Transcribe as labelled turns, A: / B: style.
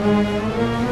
A: Música